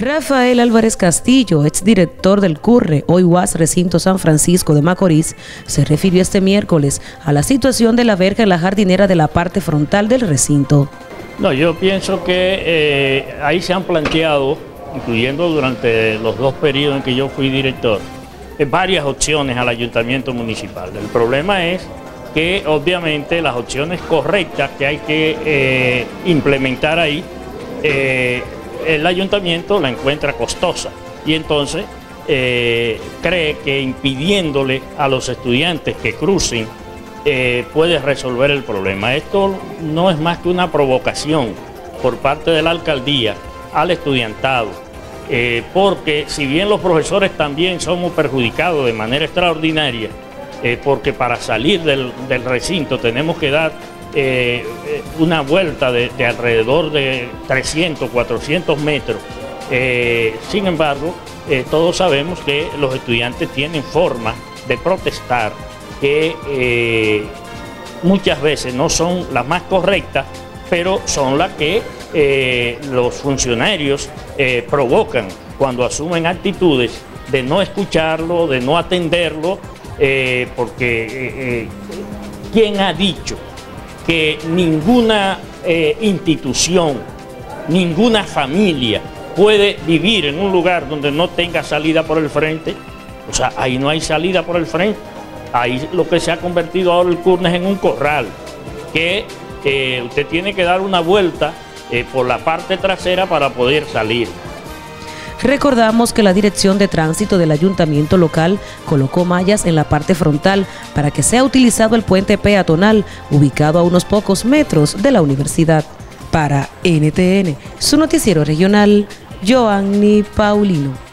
Rafael Álvarez Castillo, exdirector del CURRE, hoy UAS Recinto San Francisco de Macorís, se refirió este miércoles a la situación de la verja en la jardinera de la parte frontal del recinto. No, yo pienso que eh, ahí se han planteado, incluyendo durante los dos periodos en que yo fui director, eh, varias opciones al ayuntamiento municipal. El problema es que obviamente las opciones correctas que hay que eh, implementar ahí el ayuntamiento la encuentra costosa y entonces eh, cree que impidiéndole a los estudiantes que crucen eh, puede resolver el problema. Esto no es más que una provocación por parte de la alcaldía al estudiantado, eh, porque si bien los profesores también somos perjudicados de manera extraordinaria, porque para salir del, del recinto tenemos que dar eh, una vuelta de, alrededor de 300, 400 metros. Eh, sin embargo, eh, todos sabemos que los estudiantes tienen formas de protestar que muchas veces no son las más correctas, pero son las que los funcionarios provocan cuando asumen actitudes de no escucharlo, de no atenderlo, porque ¿quién ha dicho que ninguna eh, institución, ninguna familia puede vivir en un lugar donde no tenga salida por el frente. O sea, ahí no hay salida por el frente. Ahí lo que se ha convertido ahora el Curnes en un corral, que usted tiene que dar una vuelta eh, por la parte trasera para poder salir. Recordamos que la Dirección de Tránsito del Ayuntamiento local colocó mallas en la parte frontal para que sea utilizado el puente peatonal ubicado a unos pocos metros de la universidad. Para NTN, su noticiero regional, Joanny Paulino.